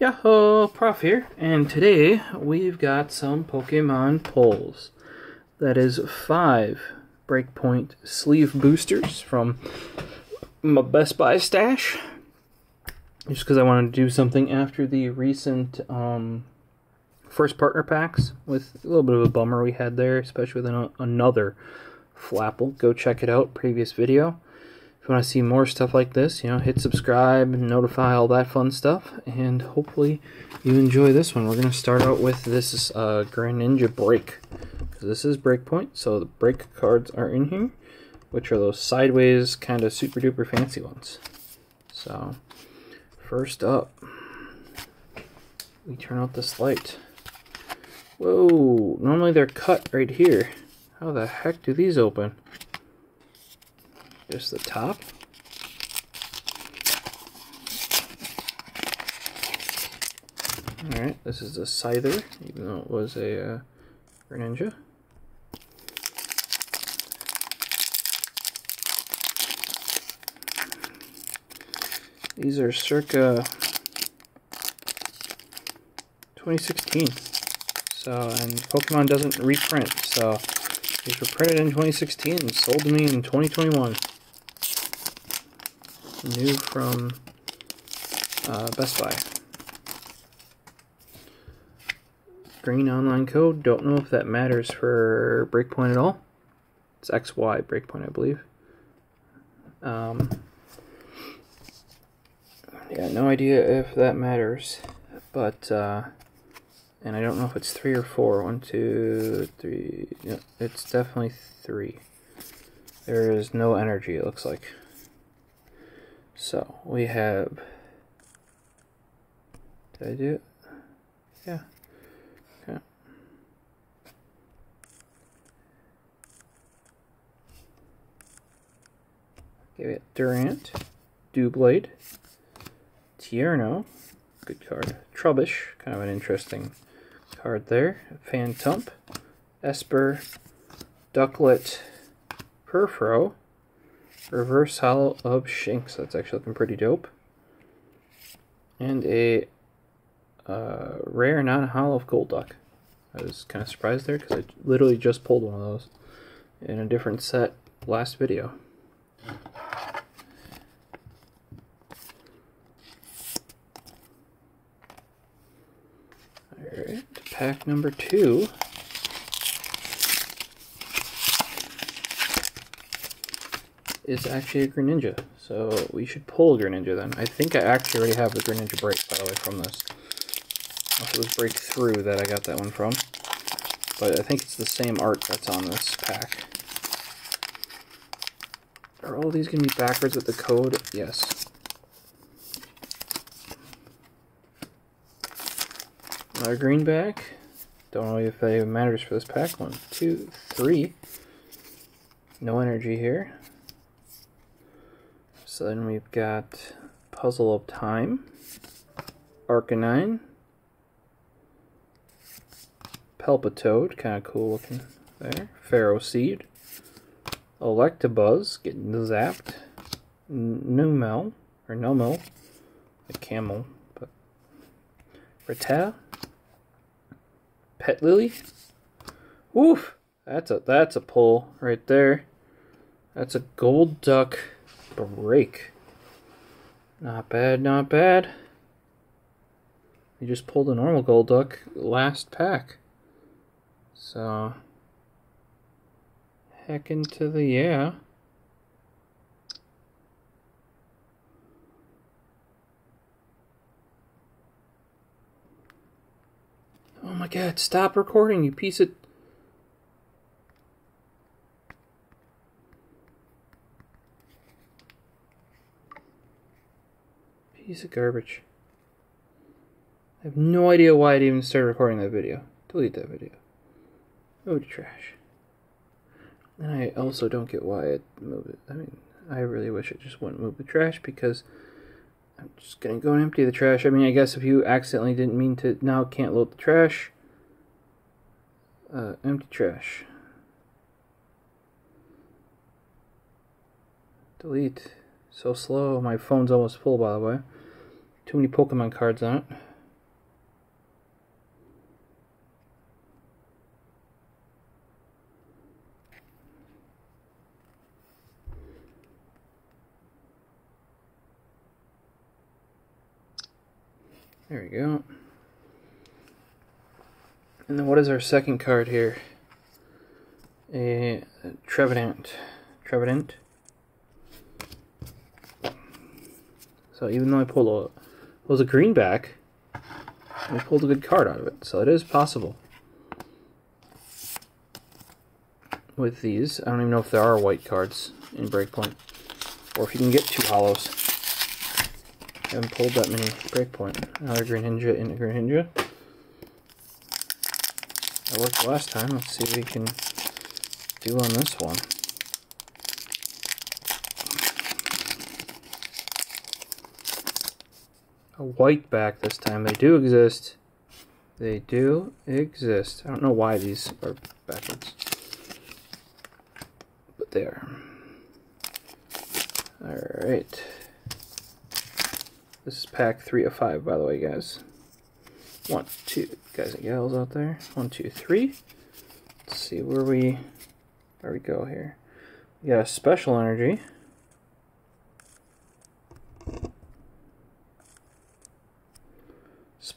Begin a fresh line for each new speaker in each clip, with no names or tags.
Yahoo! Prof here, and today we've got some Pokemon pulls. That is five Breakpoint sleeve boosters from my Best Buy stash. Just because I wanted to do something after the recent um, first partner packs with a little bit of a bummer we had there, especially with an, another Flapple. Go check it out, previous video you want to see more stuff like this, you know, hit subscribe and notify all that fun stuff. And hopefully you enjoy this one. We're going to start out with this uh, Greninja Break. This is Breakpoint, so the break cards are in here, which are those sideways kind of super duper fancy ones. So, first up, we turn out this light. Whoa, normally they're cut right here. How the heck do these open? Just the top. Alright, this is a Scyther, even though it was a uh, Greninja. These are circa 2016. So, and Pokemon doesn't reprint, so these were printed in 2016 and sold to me in 2021 new from uh, Best Buy. Green online code. Don't know if that matters for Breakpoint at all. It's XY Breakpoint, I believe. Um, yeah, no idea if that matters, but uh, and I don't know if it's three or four. One, two, three. Yeah, it's definitely three. There is no energy. It looks like. So we have, did I do it? Yeah. Okay. Give it Durant, Doublade, Tierno, good card, Trubbish, kind of an interesting card there, Phantump, Espurr, Ducklett, Perfro, Reverse Hollow of Shinx. That's actually looking pretty dope. And a uh, rare non-hollow of Golduck. I was kind of surprised there because I literally just pulled one of those in a different set last video. Alright, pack number two. Is actually a Greninja. So we should pull Greninja then. I think I actually already have the Greninja break, by the way, from this. It was Breakthrough that I got that one from. But I think it's the same art that's on this pack. Are all these going to be backwards with the code? Yes. Another green greenback. Don't know if that even matters for this pack. One, two, three. No energy here. So then we've got Puzzle of Time, Arcanine, Palpitoad, kind of cool looking there, Ferroseed, Electabuzz, getting zapped, Numel, or Numel, a camel, but Rita, Petilil, woof, that's a, that's a pull right there. That's a Golduck break. Not bad, not bad. We just pulled a normal Golduck last pack. So, heck into the yeah. Oh my god, stop recording, you piece of Piece of garbage. I have no idea why I'd even started recording that video. Delete that video. Oh, to trash. And I also don't get why it moved it. I mean, I really wish it just wouldn't move the trash because I'm just gonna go and empty the trash. I mean, I guess if you accidentally didn't mean to, now can't load the trash. Uh, empty trash. Delete. So slow. My phone's almost full, by the way. Too many Pokemon cards on it. There we go. And then what is our second card here? A Trevenant. Trevenant. So even though I pull a was a greenback, I pulled a good card out of it. So it is possible. With these, I don't even know if there are white cards in Breakpoint, or if you can get two hollows. I haven't pulled that many Breakpoint. Another Greninja in a Greninja. That worked last time. Let's see if we can do on this one. A white back this time. They do exist. They do exist. I don't know why these are backwards. But they are. Alright. This is pack 3 of 5, by the way, guys. One, two, guys and gals out there. One, two, three. Let's see where we where we go here. We got a special energy.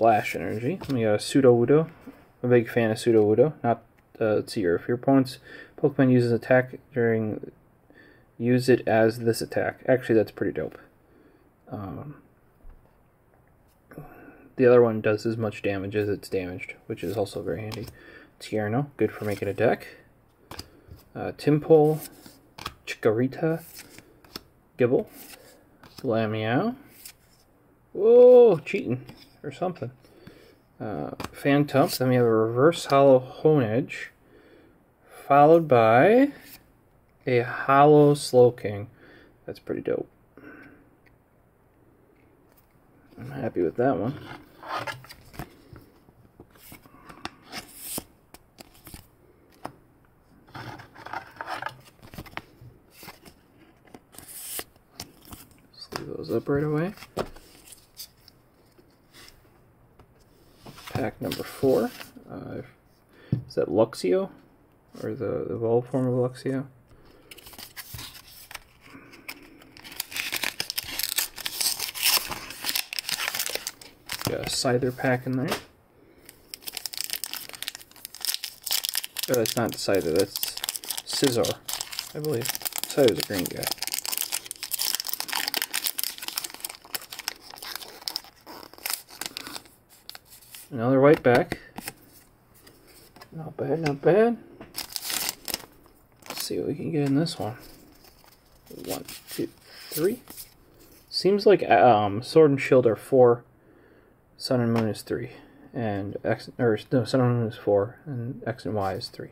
Splash energy. We got a Sudowoodo. I'm a big fan of Sudowoodo. Not uh, let's see here. If your opponent's Pokemon uses attack during use it as this attack. Actually that's pretty dope. Um, the other one does as much damage as it's damaged, which is also very handy. Tierno, good for making a deck. Uh, Tympole, Chikorita, Gible, Lamiao. Whoa, cheating or something. Uh, Phantump, then we have a Reverse Hollow Honedge, followed by a Hollow Slowking. That's pretty dope. I'm happy with that one. Those up right away. Pack number four. Uh, is that Luxio? Or the, the evolved form of Luxio? Got a Scyther pack in there. Oh, that's not Scyther, that's Scizor, I believe. Scyther's a green guy. Another white back. Not bad, not bad. Let's see what we can get in this one. One, two, three. Seems like um, Sword and Shield are four Sun and Moon is 3. And X, or no, Sun and Moon is 4, and X and Y is 3.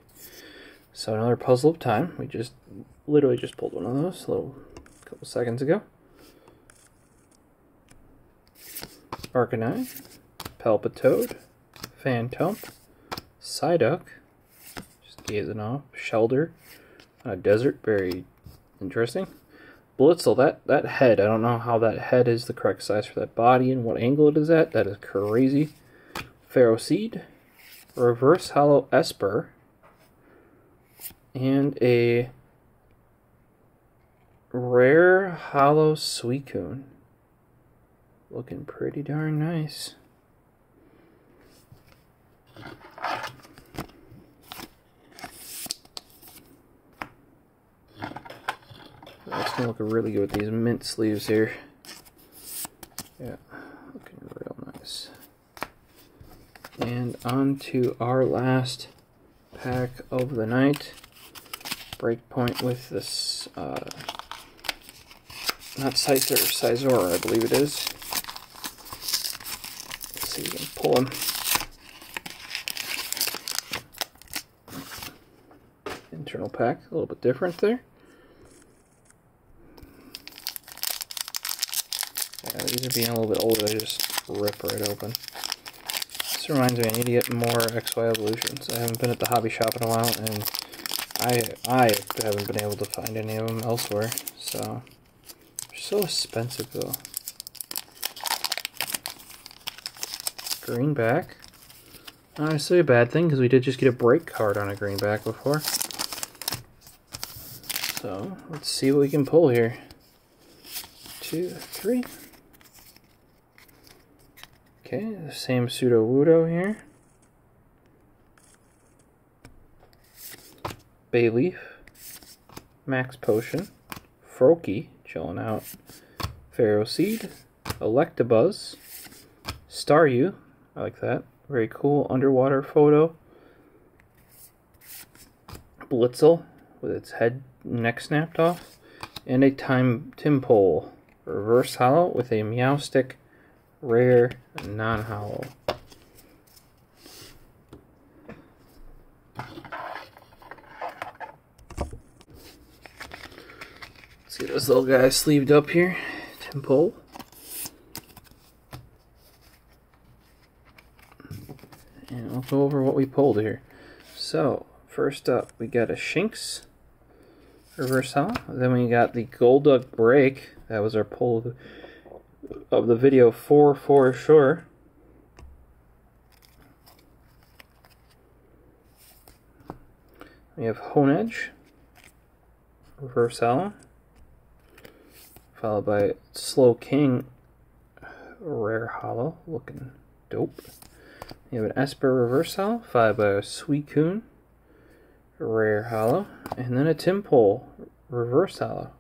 So another puzzle of time. We just literally just pulled one of those a little couple seconds ago. Arcanine, Palpitoad, Phantump, Psyduck, just gazing off, Shellder, a uh, desert, very interesting. Blitzle, that, that head, I don't know how that head is the correct size for that body and what angle it is at. That is crazy. Ferroseed, Reverse Hollow Espurr, and a Rare Hollow Suicune. Looking pretty darn nice. That's gonna look really good with these mint sleeves here. Yeah, looking real nice. And on to our last pack of the night. Breakpoint with this, uh, not Sizer, Scizor, I believe it is. Let's see if we can pull him. Internal pack, a little bit different there. Yeah, these are being a little bit older, they just rip right open. This reminds me, I need to get more XY evolutions. I haven't been at the hobby shop in a while, and I I haven't been able to find any of them elsewhere. So they're so expensive though. Greenback. Necessarily a bad thing because we did just get a break card on a greenback before. So let's see what we can pull here. Two, three. Okay, the same Sudowoodo here. Bayleef, Max Potion, Froakie, chilling out, Ferroseed, Electabuzz, Staryu, I like that, very cool underwater photo, Blitzle with its head neck snapped off, and a time Tympole, reverse hollow with a Meowstic, rare, non-hollow. See this little guy sleeved up here, Tympole. And we'll go over what we pulled here. So, first up, we got a Shinx reverse hollow. Then we got the Golduck Break. That was our pull of the, video for for sure. We have Honedge, reverse hollow followed by Slowking, Rare Hollow, looking dope. We have an Espurr Reverse Hollow, followed by a Suicune, Rare Hollow, and then a Tympole, Reverse Hollow.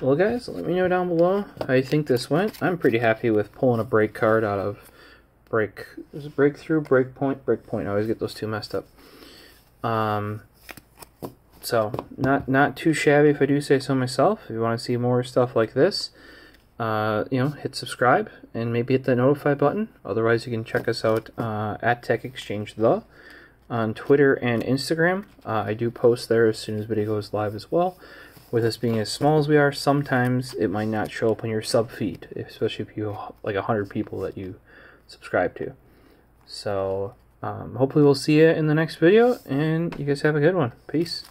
Well, guys, let me know down below how you think this went. I'm pretty happy with pulling a break card out of break. There's a breakthrough, breakpoint, breakpoint. I always get those two messed up. Um, so not not too shabby if I do say so myself. If you want to see more stuff like this, uh, you know, hit subscribe and maybe hit the notify button. Otherwise, you can check us out uh, at Tech Exchange the on Twitter and Instagram. Uh, I do post there as soon as video goes live as well. With us being as small as we are, sometimes it might not show up on your sub feed, especially if you like hundred people that you subscribe to. So um, hopefully we'll see you in the next video, and you guys have a good one. Peace.